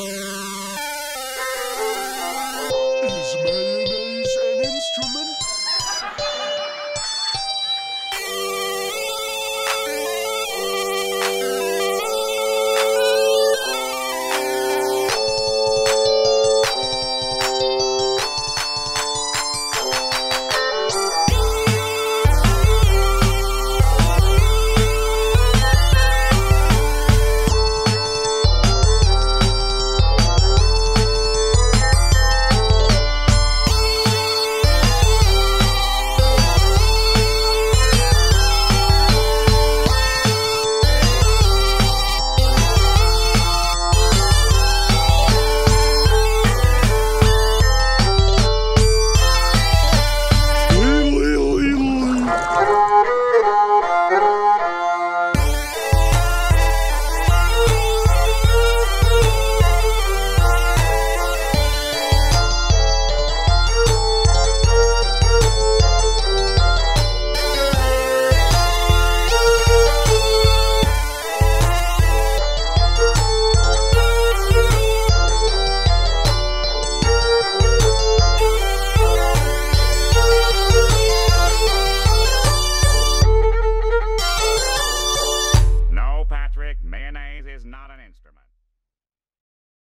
Yeah.